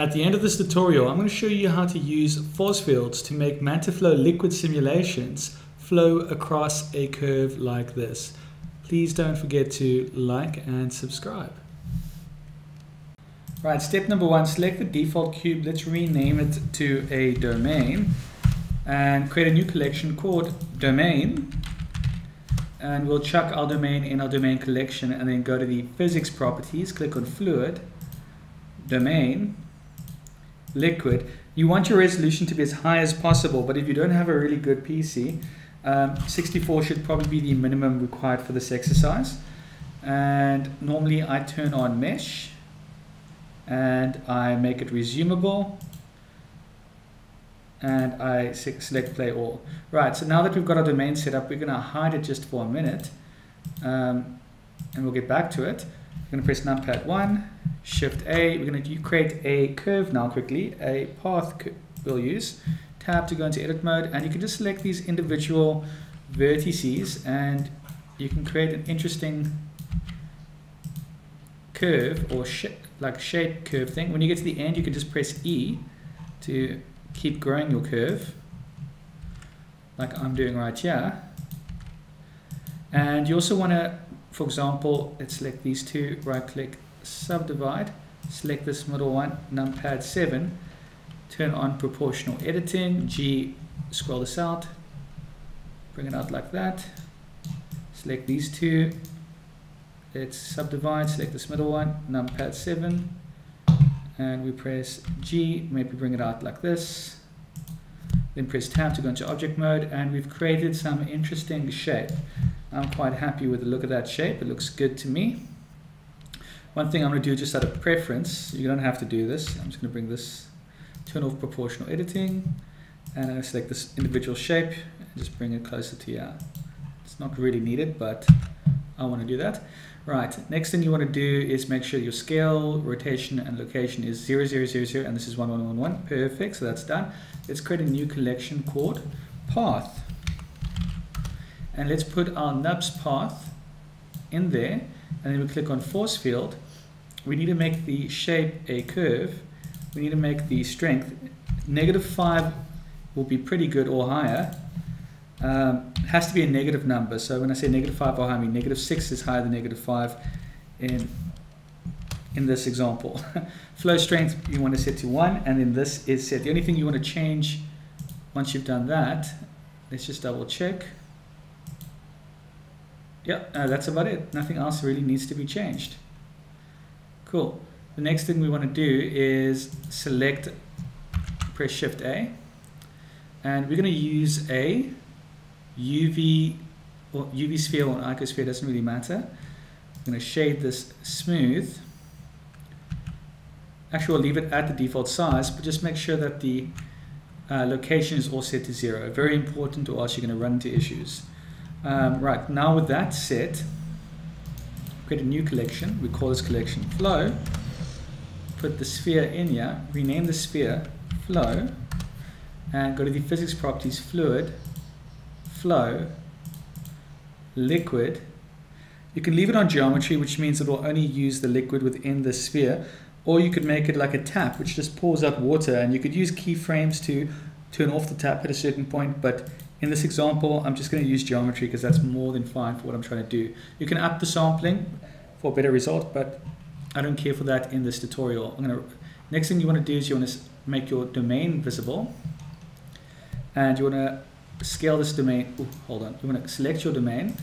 At the end of this tutorial, I'm going to show you how to use force fields to make MantaFlow liquid simulations flow across a curve like this. Please don't forget to like and subscribe. Right, step number one, select the default cube. Let's rename it to a domain and create a new collection called domain. And we'll chuck our domain in our domain collection and then go to the physics properties, click on fluid, domain, liquid. You want your resolution to be as high as possible, but if you don't have a really good PC, um, 64 should probably be the minimum required for this exercise. And normally I turn on mesh and I make it resumable and I select play all. Right, so now that we've got our domain set up, we're going to hide it just for a minute um, and we'll get back to it. We're going to press numpad 1, shift A. We're going to create a curve now quickly, a path we'll use. Tab to go into edit mode and you can just select these individual vertices and you can create an interesting curve or shape like shape curve thing. When you get to the end, you can just press E to keep growing your curve, like I'm doing right here. And you also want to, for example, let's select these two, right click, subdivide, select this middle one, numpad 7, turn on proportional editing, G, scroll this out, bring it out like that, select these two, let's subdivide, select this middle one, numpad 7, and we press G, maybe bring it out like this, then press tab to go into object mode, and we've created some interesting shape. I'm quite happy with the look of that shape, it looks good to me. One thing I'm going to do just out of preference, you don't have to do this, I'm just going to bring this, turn off proportional editing, and I'm going to select this individual shape, and just bring it closer to here. It's not really needed, but I want to do that. Right, next thing you want to do is make sure your scale, rotation, and location is 0, 0, 0, 0, and this is 1, 1, 1, 1. Perfect, so that's done. Let's create a new collection called path. And let's put our Nurbs path in there, and then we click on force field. We need to make the shape a curve. We need to make the strength. Negative 5 will be pretty good or higher. Um, has to be a negative number. So when I say negative 5 or higher, I mean negative 6 is higher than negative 5 in, in this example. Flow strength you want to set to 1 and then this is set. The only thing you want to change once you've done that, let's just double check. Yeah, uh, that's about it. Nothing else really needs to be changed. Cool. The next thing we want to do is select, press Shift A, and we're going to use a UV or UV sphere or icosphere doesn't really matter. I'm going to shade this smooth. Actually, we'll leave it at the default size, but just make sure that the uh, location is all set to zero. Very important or else you're going to run into issues. Um, right, now with that set, create a new collection. We call this collection flow. Put the sphere in here, rename the sphere flow, and go to the physics properties fluid, flow, liquid. You can leave it on geometry, which means it will only use the liquid within the sphere, or you could make it like a tap, which just pours out water, and you could use keyframes to turn off the tap at a certain point, but in this example, I'm just going to use geometry because that's more than fine for what I'm trying to do. You can up the sampling for a better result, but I don't care for that in this tutorial. I'm going to, next thing you want to do is you want to make your domain visible, and you want to scale this domain, ooh, hold on, you want to select your domain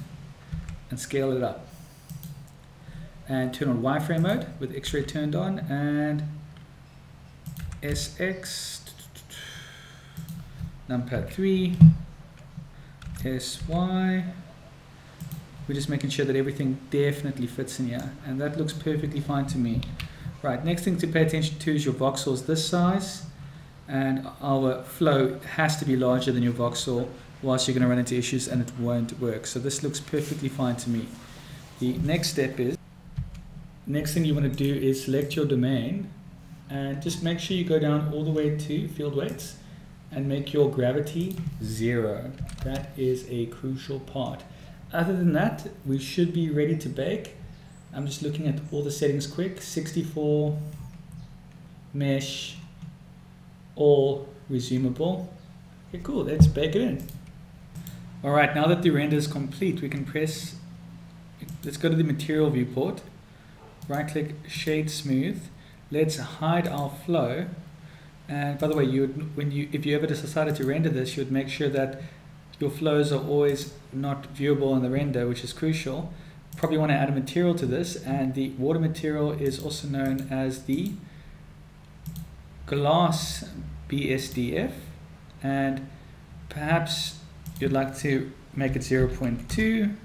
and scale it up. And turn on wireframe mode with X-ray turned on and SX, numpad 3, SY. We're just making sure that everything definitely fits in here. And that looks perfectly fine to me. Right, next thing to pay attention to is your voxels this size and our flow has to be larger than your voxel whilst you're going to run into issues and it won't work. So this looks perfectly fine to me. The next step is, next thing you want to do is select your domain and just make sure you go down all the way to field weights and make your gravity zero. That is a crucial part. Other than that, we should be ready to bake. I'm just looking at all the settings quick. 64, mesh, all resumable. Okay, cool, let's bake it in. All right, now that the render is complete, we can press, let's go to the material viewport, right click shade smooth, let's hide our flow. And by the way, you would, when you if you ever decided to render this, you would make sure that your flows are always not viewable in the render, which is crucial. Probably want to add a material to this, and the water material is also known as the glass BSDF, and perhaps you'd like to make it 0.2, and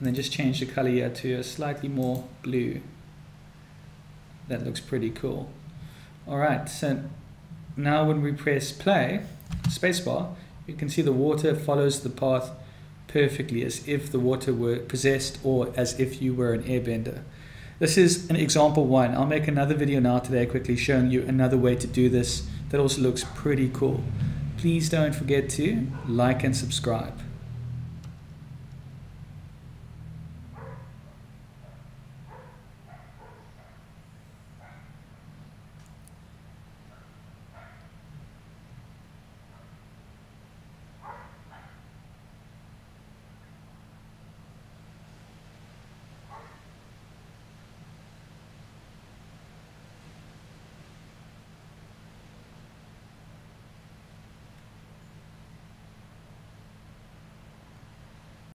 then just change the color here to a slightly more blue. That looks pretty cool. All right, so now when we press play, spacebar, you can see the water follows the path perfectly as if the water were possessed or as if you were an airbender. This is an example one. I'll make another video now today quickly showing you another way to do this that also looks pretty cool. Please don't forget to like and subscribe.